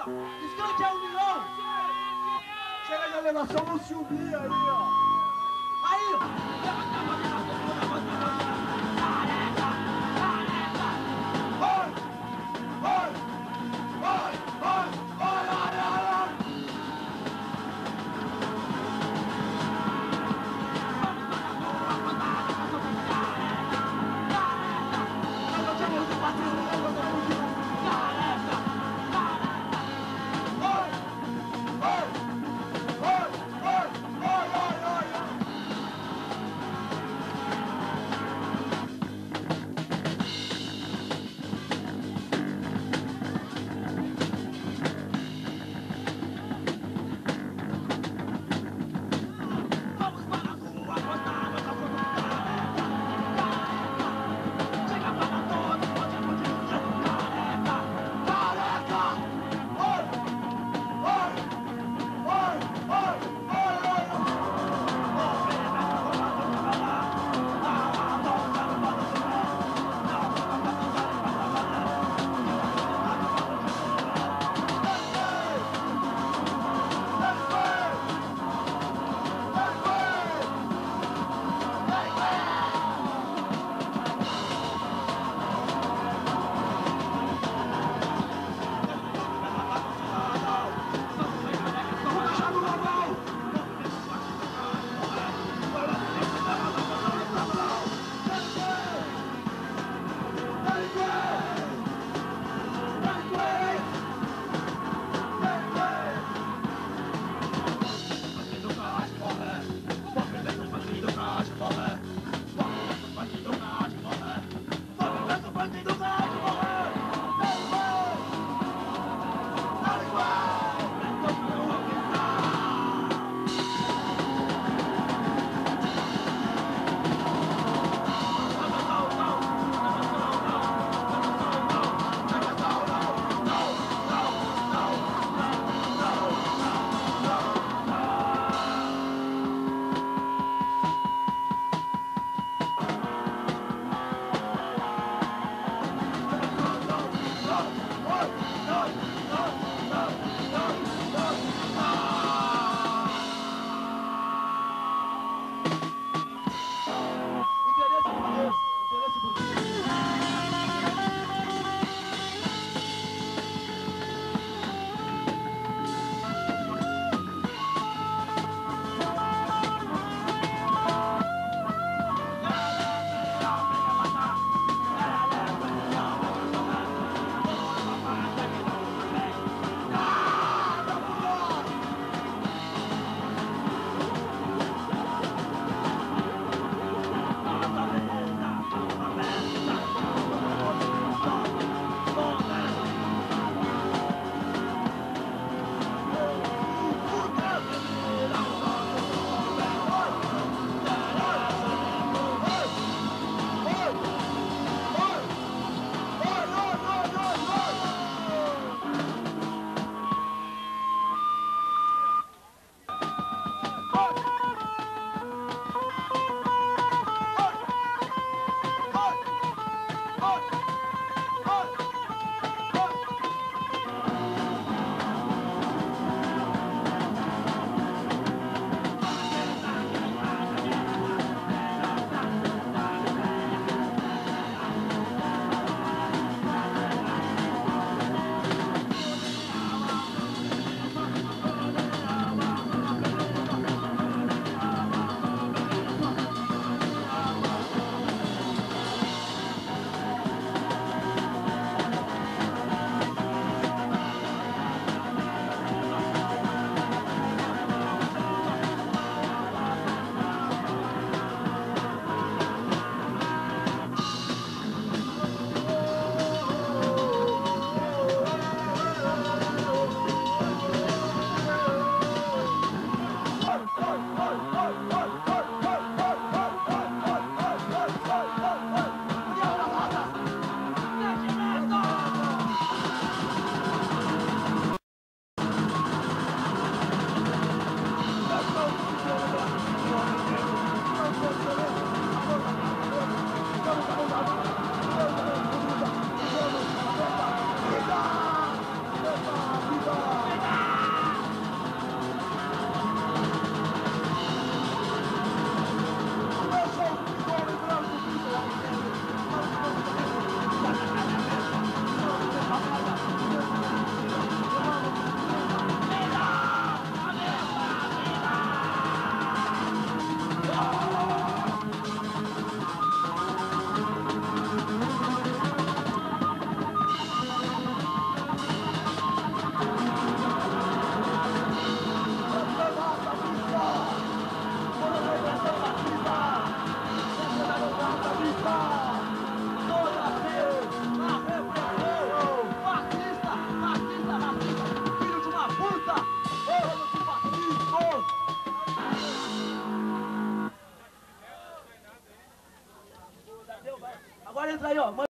Skunk é união! Chega de elevação, vamos se unir aí, ó! 好 Oh, oh, oh. Agora entra aí, ó.